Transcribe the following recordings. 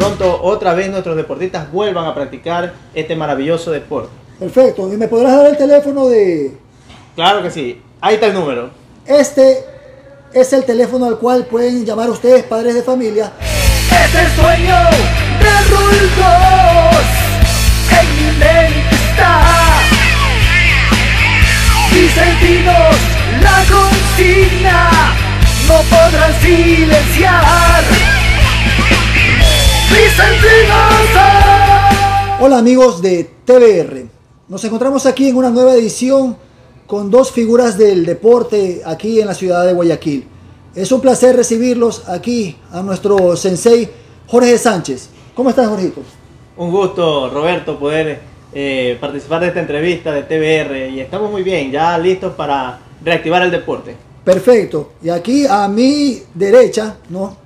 pronto otra vez nuestros deportistas vuelvan a practicar este maravilloso deporte. Perfecto. ¿Y me podrás dar el teléfono de...? Claro que sí. Ahí está el número. Este es el teléfono al cual pueden llamar ustedes, padres de familia. Este sueño de Rulgos en mi mente está. Mis sentidos la consigna no podrán silenciar. Hola amigos de TBR. Nos encontramos aquí en una nueva edición con dos figuras del deporte aquí en la ciudad de Guayaquil. Es un placer recibirlos aquí a nuestro sensei Jorge Sánchez. ¿Cómo estás, Jorgito? Un gusto, Roberto, poder eh, participar de esta entrevista de TBR y estamos muy bien, ya listos para reactivar el deporte. Perfecto. Y aquí a mi derecha, ¿no?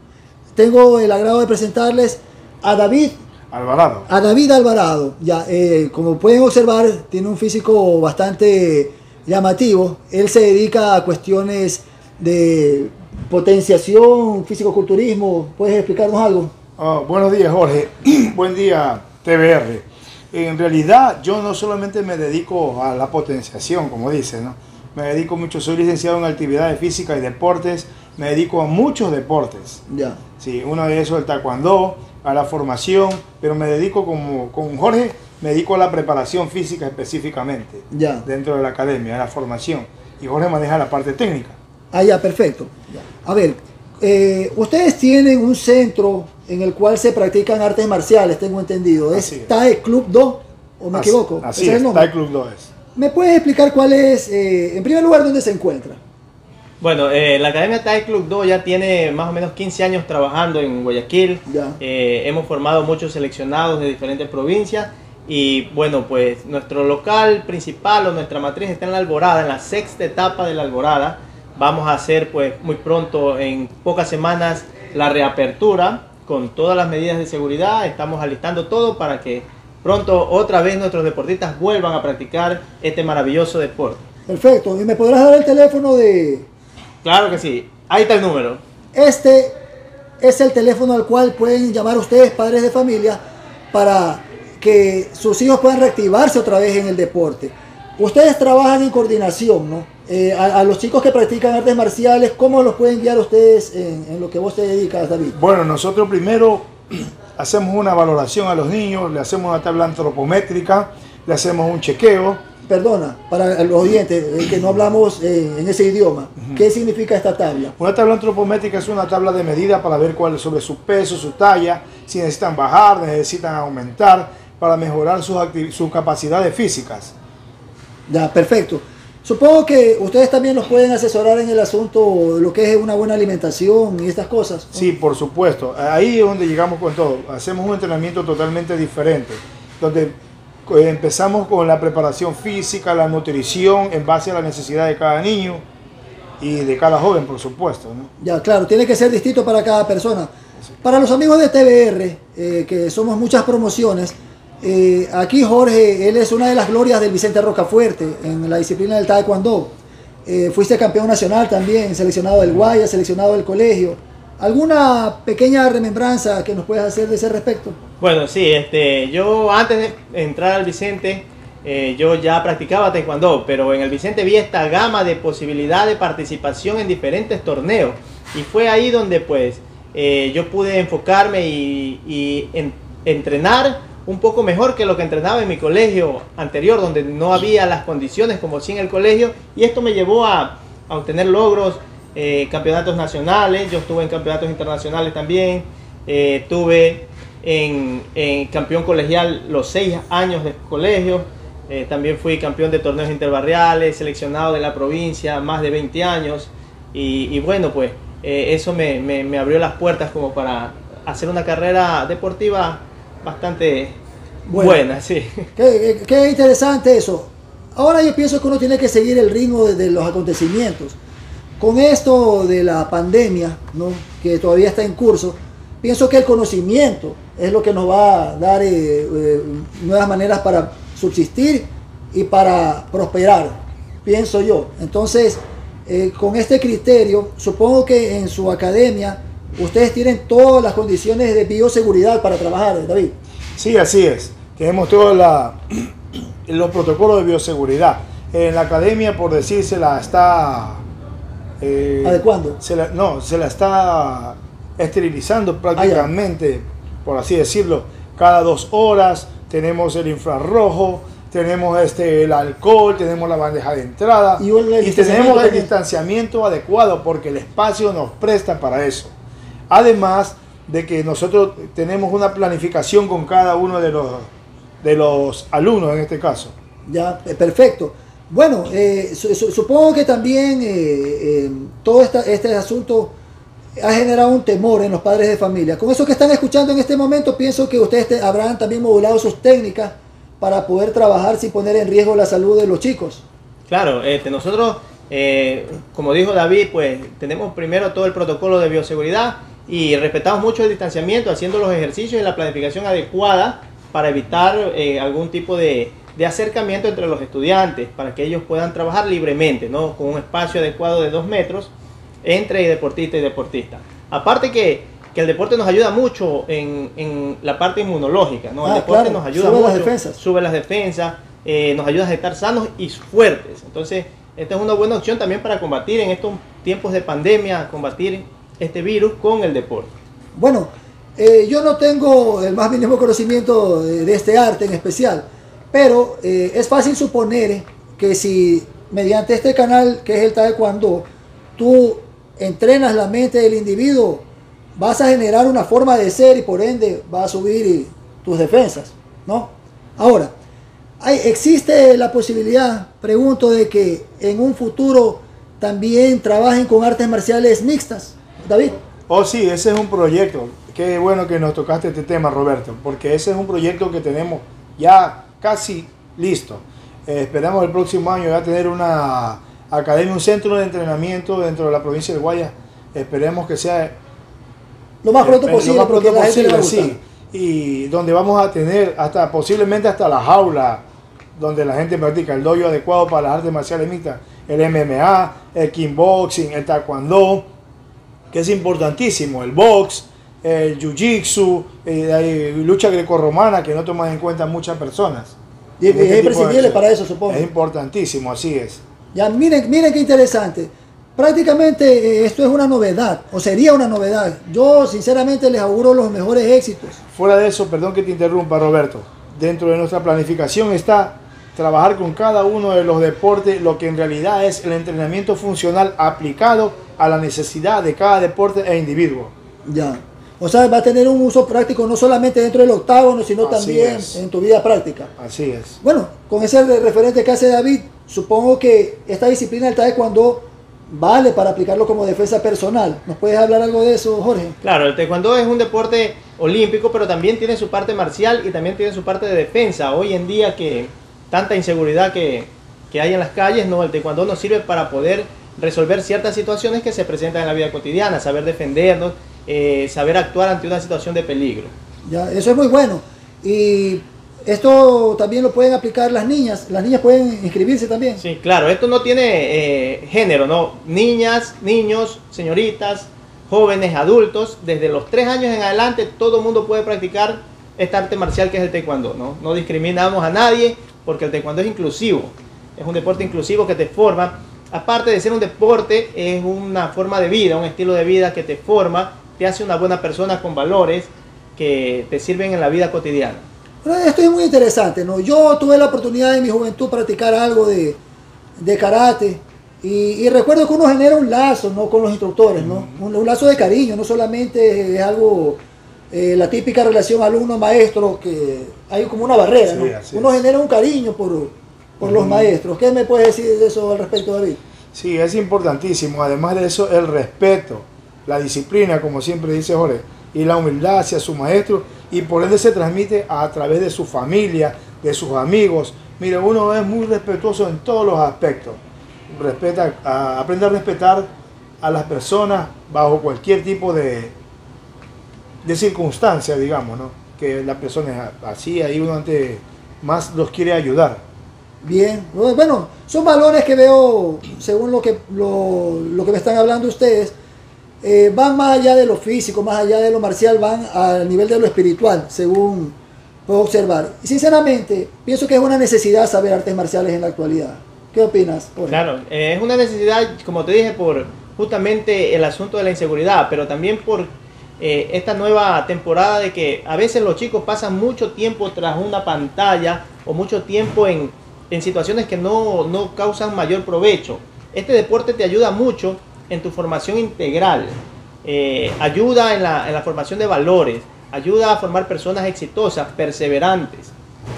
Tengo el agrado de presentarles a David Alvarado. A David Alvarado, ya, eh, como pueden observar, tiene un físico bastante llamativo. Él se dedica a cuestiones de potenciación, físico-culturismo. ¿Puedes explicarnos algo? Ah, buenos días, Jorge. Buen día, TBR. En realidad, yo no solamente me dedico a la potenciación, como dice, ¿no? Me dedico mucho, soy licenciado en actividades físicas y deportes, me dedico a muchos deportes. Ya. Sí, uno de esos el taekwondo, a la formación, pero me dedico como con Jorge, me dedico a la preparación física específicamente, Ya. dentro de la academia, a la formación. Y Jorge maneja la parte técnica. Ah, ya, perfecto. A ver, eh, ustedes tienen un centro en el cual se practican artes marciales, tengo entendido. ¿Es es. TAE Club 2? ¿O me Así- equivoco? Así ¿Ese es, nombre? Tai Club 2 es. ¿Me puedes explicar cuál es, eh, en primer lugar, dónde se encuentra? Bueno, eh, la Academia Thai Club 2 ya tiene más o menos 15 años trabajando en Guayaquil. Ya. Eh, hemos formado muchos seleccionados de diferentes provincias. Y bueno, pues nuestro local principal o nuestra matriz está en la Alborada, en la sexta etapa de la Alborada. Vamos a hacer pues muy pronto, en pocas semanas, la reapertura con todas las medidas de seguridad. Estamos alistando todo para que pronto otra vez nuestros deportistas vuelvan a practicar este maravilloso deporte. Perfecto. ¿Y me podrás dar el teléfono de, Claro que sí, ahí está el número. Este es el teléfono al cual pueden llamar ustedes, padres de familia, para que sus hijos puedan reactivarse otra vez en el deporte. Ustedes trabajan en coordinación, ¿no? Eh, a, a los chicos que practican artes marciales, ¿cómo los pueden guiar ustedes en, en lo que vos te dedicas, David? Bueno, nosotros primero hacemos una valoración a los niños, le hacemos una tabla antropométrica, le hacemos un chequeo. Perdona, para los oyentes eh, que no hablamos eh, en ese idioma, ¿qué significa esta tabla? Una tabla antropométrica es una tabla de medida para ver cuál es sobre su peso, su talla, si necesitan bajar, necesitan aumentar para mejorar sus, sus capacidades físicas. Ya, perfecto. Supongo que ustedes también nos pueden asesorar en el asunto de lo que es una buena alimentación y estas cosas. Sí, por supuesto. Ahí es donde llegamos con todo. Hacemos un entrenamiento totalmente diferente, donde empezamos con la preparación física, la nutrición en base a la necesidad de cada niño y de cada joven, por supuesto. ¿no? Ya, claro, tiene que ser distinto para cada persona. Para los amigos de TBR, eh, que somos muchas promociones, eh, aquí Jorge, él es una de las glorias del Vicente Rocafuerte en la disciplina del Taekwondo. Eh, fuiste campeón nacional también, seleccionado del Guaya, seleccionado del colegio. ¿Alguna pequeña remembranza que nos puedas hacer de ese respecto? Bueno, sí, este, yo antes de entrar al Vicente, eh, yo ya practicaba taekwondo, pero en el Vicente vi esta gama de posibilidad de participación en diferentes torneos. Y fue ahí donde pues eh, yo pude enfocarme y, y en- entrenar un poco mejor que lo que entrenaba en mi colegio anterior, donde no había las condiciones como sí en el colegio. Y esto me llevó a, a obtener logros, eh, campeonatos nacionales, yo estuve en campeonatos internacionales también, eh, tuve en, en campeón colegial los seis años de colegio. Eh, también fui campeón de torneos interbarriales, seleccionado de la provincia, más de 20 años. Y, y bueno, pues eh, eso me, me- me abrió las puertas como para hacer una carrera deportiva bastante Bueno. buena, sí. Qué, qué- qué interesante eso. Ahora yo pienso que uno tiene que seguir el ritmo de, de los acontecimientos. Con esto de la pandemia, ¿no? que todavía está en curso, pienso que el conocimiento es lo que nos va a dar eh, eh, nuevas maneras para subsistir y para prosperar, pienso yo. Entonces, eh, con este criterio, supongo que en su academia ustedes tienen todas las condiciones de bioseguridad para trabajar, David. Sí, así es. Tenemos todos los protocolos de bioseguridad. En la academia, por decirse, la está... ¿Adecuando? Se no, se la está esterilizando prácticamente, por así decirlo, cada dos horas. Tenemos el infrarrojo, tenemos este, el alcohol, tenemos la bandeja de entrada y, tenemos el distanciamiento adecuado porque el espacio nos presta para eso. Además de que nosotros tenemos una planificación con cada uno de los, de los alumnos en este caso. Ya, eh, perfecto. Bueno, eh, supongo que también eh, todo este asunto ha generado un temor en los padres de familia. Con eso que están escuchando en este momento, pienso que ustedes habrán también modulado sus técnicas para poder trabajar sin poner en riesgo la salud de los chicos. Claro, este, nosotros, eh, como dijo David, pues tenemos primero todo el protocolo de bioseguridad y respetamos mucho el distanciamiento, haciendo los ejercicios y la planificación adecuada para evitar eh, algún tipo de, de, acercamiento entre los estudiantes, para que ellos puedan trabajar libremente, ¿no? con un espacio adecuado de dos metros entre deportista y deportista. Aparte que que el deporte nos ayuda mucho en, la parte inmunológica, ¿no? el ah, deporte nos ayuda sube las defensas. sube las defensas, eh, nos ayuda a estar sanos y fuertes. Entonces, esta es una buena opción también para combatir en estos tiempos de pandemia, combatir este virus con el deporte. Bueno, eh, yo no tengo el más mínimo conocimiento de, este arte en especial, pero eh, es fácil suponer que si mediante este canal que es el Taekwondo, tú entrenas la mente del individuo, vas a generar una forma de ser y por ende va a subir tus defensas, ¿no? Ahora, hay, existe la posibilidad, pregunto, de que en un futuro también trabajen con artes marciales mixtas, David. Oh, sí, ese es un proyecto. Qué bueno que nos tocaste este tema, Roberto, porque ese es un proyecto que tenemos ya casi listo. Eh, esperamos el próximo año ya tener una academia, un centro de entrenamiento dentro de la provincia de Guayas. Esperemos que sea lo más pronto posible, lo más pronto posible, sí. Y donde vamos a tener hasta posiblemente hasta la jaula donde la gente practica el dojo adecuado para las artes marciales mixtas, el MMA, el kickboxing, el taekwondo, que es importantísimo, el box, el jiu-jitsu, eh, lucha grecorromana que no toman en cuenta muchas personas. Y, es imprescindible para eso, supongo. Es importantísimo, así es. Ya, miren, miren qué interesante. Prácticamente eh, esto es una novedad, o sería una novedad. Yo sinceramente les auguro los mejores éxitos. Fuera de eso, perdón que te interrumpa Roberto, dentro de nuestra planificación está trabajar con cada uno de los deportes, lo que en realidad es el entrenamiento funcional aplicado a la necesidad de cada deporte e individuo. Ya. O sea, va a tener un uso práctico no solamente dentro del octágono, sino también en tu vida práctica. Así es. Bueno, con ese referente que hace David, supongo que esta disciplina del cuando vale para aplicarlo como defensa personal. ¿Nos puedes hablar algo de eso, Jorge? Claro, el taekwondo es un deporte olímpico, pero también tiene su parte marcial y también tiene su parte de defensa. Hoy en día que tanta inseguridad que, hay en las calles, no, el taekwondo nos sirve para poder resolver ciertas situaciones que se presentan en la vida cotidiana, saber defendernos, eh, saber actuar ante una situación de peligro. Ya, eso es muy bueno. Y esto también lo pueden aplicar las niñas. Las niñas pueden inscribirse también. Sí, claro. Esto no tiene eh, género, ¿no? Niñas, niños, señoritas, jóvenes, adultos. Desde los tres años en adelante todo el mundo puede practicar esta arte marcial que es el taekwondo, ¿no? No discriminamos a nadie porque el taekwondo es inclusivo. Es un deporte inclusivo que te forma. Aparte de ser un deporte, es una forma de vida, un estilo de vida que te forma, te hace una buena persona con valores que te sirven en la vida cotidiana esto es muy interesante, ¿no? Yo tuve la oportunidad en mi juventud practicar algo de, karate y, recuerdo que uno genera un lazo, ¿no? Con los instructores, ¿no? Un, lazo de cariño, no solamente es algo, eh, la típica relación alumno-maestro, que hay como una barrera, ¿no? uno genera un cariño por, por los maestros. ¿Qué me puedes decir de eso al respecto, David? Sí, es importantísimo. Además de eso, el respeto, la disciplina, como siempre dice Jorge, y la humildad hacia su maestro y por ende se transmite a través de su familia, de sus amigos. Mire, uno es muy respetuoso en todos los aspectos. Respeta, a, aprende a respetar a las personas bajo cualquier tipo de, de circunstancia, digamos, ¿no? Que la persona es así, ahí uno ante más los quiere ayudar. Bien, bueno, son valores que veo, según lo que, lo, lo que me están hablando ustedes, eh, van más allá de lo físico, más allá de lo marcial, van al nivel de lo espiritual, según puedo observar. Y sinceramente, pienso que es una necesidad saber artes marciales en la actualidad. ¿Qué opinas? Claro, eh, es una necesidad, como te dije, por justamente el asunto de la inseguridad, pero también por eh, esta nueva temporada de que a veces los chicos pasan mucho tiempo tras una pantalla o mucho tiempo en, en situaciones que no, no causan mayor provecho. Este deporte te ayuda mucho en tu formación integral, eh, ayuda en la, en la formación de valores, ayuda a formar personas exitosas, perseverantes.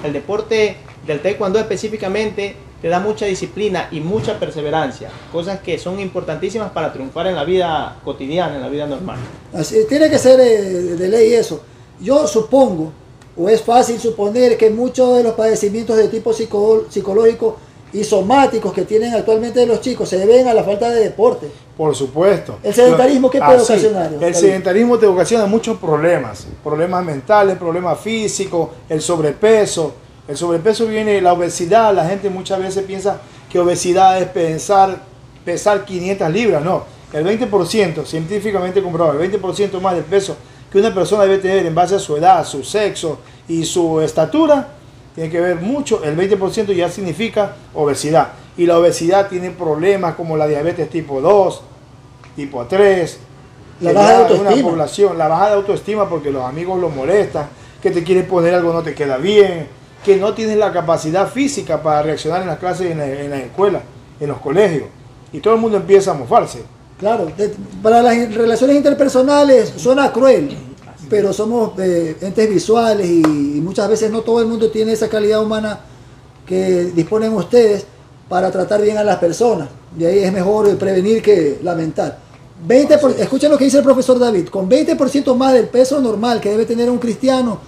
El deporte del taekwondo específicamente te da mucha disciplina y mucha perseverancia, cosas que son importantísimas para triunfar en la vida cotidiana, en la vida normal. Así, tiene que ser eh, de ley eso. Yo supongo, o es fácil suponer, que muchos de los padecimientos de tipo psico- psicológico y somáticos que tienen actualmente los chicos se deben a la falta de deporte. Por supuesto. ¿El sedentarismo qué puede Así, ocasionar? El sedentarismo te ocasiona muchos problemas. Problemas mentales, problemas físicos, el sobrepeso. El sobrepeso viene, la obesidad. La gente muchas veces piensa que obesidad es pensar, pesar 500 libras. No, el 20%, científicamente comprobado, el 20% más del peso que una persona debe tener en base a su edad, su sexo y su estatura, tiene que ver mucho, el 20% ya significa obesidad. Y la obesidad tiene problemas como la diabetes tipo 2, tipo 3, La baja de ya una autoestima. población, la baja de autoestima porque los amigos lo molestan, que te quieren poner algo no te queda bien, que no tienes la capacidad física para reaccionar en las clases, en la, en la escuela, en los colegios. Y todo el mundo empieza a mofarse. Claro, de- para las relaciones interpersonales suena cruel, pero somos eh, entes visuales y, y muchas veces no todo el mundo tiene esa calidad humana que disponen ustedes para tratar bien a las personas. Y ahí es mejor prevenir que lamentar. 20 por- escuchen lo que dice el profesor David, con 20% más del peso normal que debe tener un cristiano,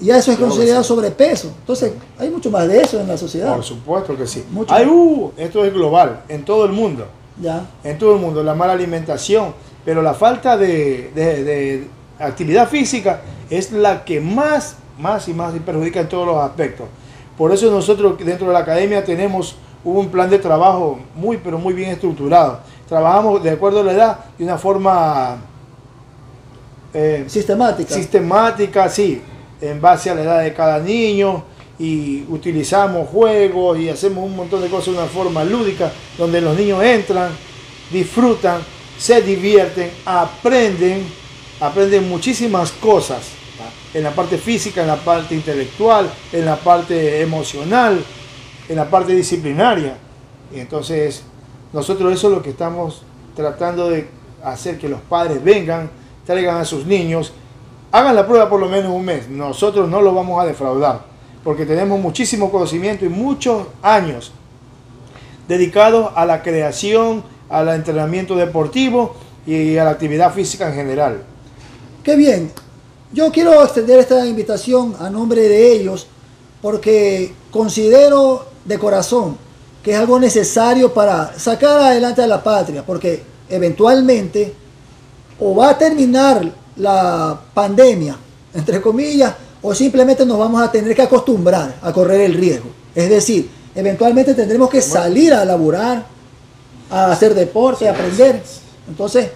ya eso es considerado sobrepeso. Entonces, hay mucho más de eso en la sociedad. Por supuesto que sí. Mucho. Uh, esto es global, en todo el mundo. Ya. en todo el mundo, la mala alimentación, pero la falta de, de- de actividad física es la que más, más y más perjudica en todos los aspectos. Por eso nosotros dentro de la academia tenemos un plan de trabajo muy, pero muy bien estructurado. Trabajamos de acuerdo a la edad de una forma eh, Sistemática. sistemática, sí, en base a la edad de cada niño y utilizamos juegos y hacemos un montón de cosas de una forma lúdica donde los niños entran, disfrutan, se divierten, aprenden, aprenden muchísimas cosas ¿va? en la parte física, en la parte intelectual, en la parte emocional, en la parte disciplinaria. Y entonces nosotros eso es lo que estamos tratando de hacer que los padres vengan, traigan a sus niños, hagan la prueba por lo menos un mes. Nosotros no los vamos a defraudar, porque tenemos muchísimo conocimiento y muchos años dedicados a la creación, al entrenamiento deportivo y a la actividad física en general. Qué bien. Yo quiero extender esta invitación a nombre de ellos porque considero de corazón que es algo necesario para sacar adelante a la patria, porque eventualmente o va a terminar la pandemia, entre comillas, o simplemente nos vamos a tener que acostumbrar a correr el riesgo. Es decir, eventualmente tendremos que salir a laburar, a hacer deporte, a aprender. Entonces,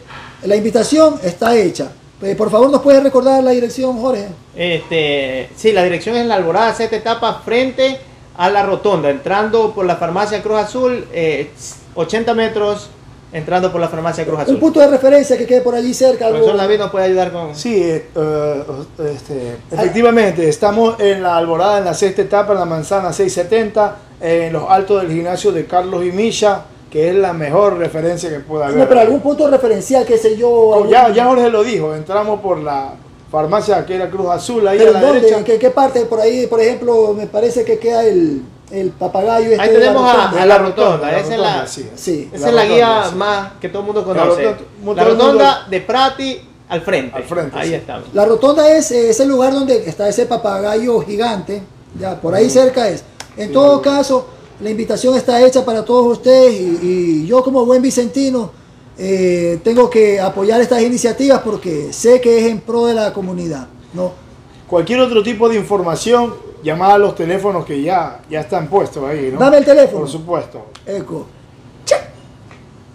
la invitación está hecha. Eh, por favor, ¿nos puedes recordar la dirección, Jorge? Este, sí, la dirección es la Alborada, sexta etapa, frente a la rotonda, entrando por la farmacia Cruz Azul, eh, 80 metros, entrando por la farmacia Cruz Un Azul. punto de referencia que quede por allí cerca. El algo- profesor David nos puede ayudar con... Sí, eh, eh, este, efectivamente, estamos en la Alborada, en la sexta etapa, en la manzana 670, en los altos del gimnasio de Carlos y Misha, que es la mejor referencia que pueda haber. No, pero algún punto referencial, qué sé yo. Oh, algún- ya, ya Jorge lo dijo, entramos por la farmacia que era Cruz Azul, ahí ¿Pero a la en dónde? derecha. ¿En qué, qué parte? Por ahí, por ejemplo, me parece que queda el, el papagayo. este Ahí de la tenemos a, la rotonda, la esa es la, sí. Sí. esa es la guía rotonda, sí. más que todo el mundo La conoce. rotonda- La, rotonda de Prati al frente. Al frente, Ahí sí. estamos. La rotonda es eh, ese lugar donde está ese papagayo gigante, ya por ahí cerca es. En todo caso, la invitación está hecha para todos ustedes y, y yo como buen vicentino eh, tengo que apoyar estas iniciativas porque sé que es en pro de la comunidad. ¿no? Cualquier otro tipo de información, llamada a los teléfonos que ya, ya están puestos ahí, ¿no? Dame el teléfono. Por supuesto. Eco. Che.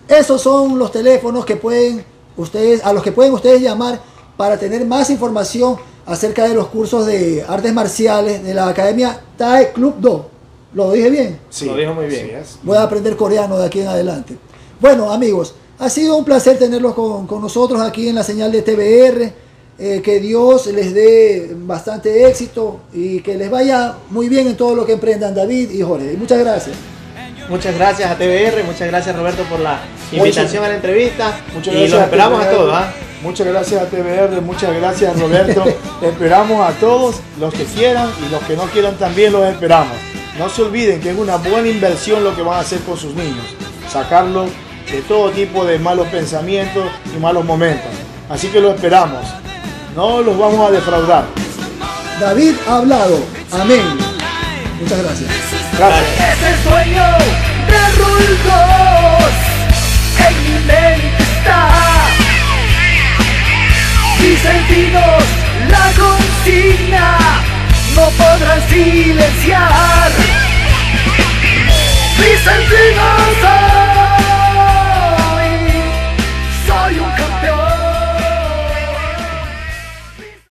Esos son los teléfonos que pueden ustedes, a los que pueden ustedes llamar para tener más información acerca de los cursos de artes marciales de la Academia TAE Club 2. ¿Lo dije bien? Sí, lo dijo muy bien. Voy a aprender coreano de aquí en adelante. Bueno, amigos, ha sido un placer tenerlos con, con nosotros aquí en la señal de TBR. Eh, que Dios les dé bastante éxito y que les vaya muy bien en todo lo que emprendan David y Jorge. Muchas gracias. Muchas gracias a TBR, muchas gracias Roberto por la invitación a la entrevista. Muchas y los esperamos a, todos. ¿ah? Muchas gracias a TBR, muchas gracias Roberto. esperamos a todos los que quieran y los que no quieran también los esperamos. No se olviden que es una buena inversión lo que van a hacer con sus niños. Sacarlos de todo tipo de malos pensamientos y malos momentos. Así que lo esperamos. No los vamos a defraudar. David ha hablado. Amén. Muchas gracias. Gracias. Es el sueño de Rulgos. En mi mente está. Mis sentidos, la consigna, no podrán silenciar. Mis sentidos.